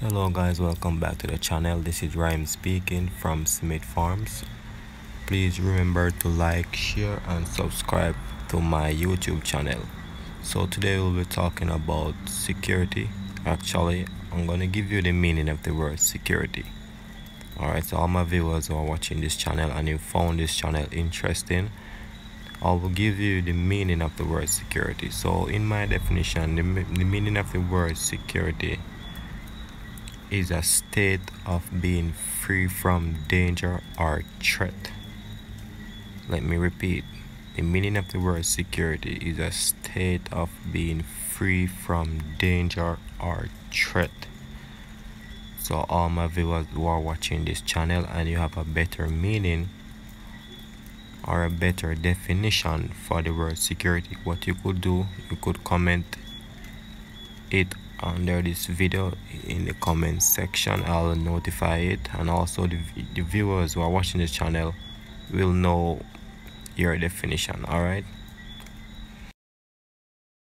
hello guys welcome back to the channel. This is Raheem speaking from Smith Farms. Please remember to like share and subscribe to my YouTube channel. So today we'll be talking about security. Actually I'm gonna give you the meaning of the word security. Alright so all my viewers who are watching this channel and you found this channel interesting I will give you the meaning of the word security. So in my definition the, the meaning of the word security is a state of being free from danger or threat. Let me repeat. The meaning of the word security is a state of being free from danger or threat. So all my viewers who are watching this channel and you have a better meaning or a better definition for the word security, what you could do, you could comment it under this video in the comment section i'll notify it and also the, the viewers who are watching this channel will know your definition all right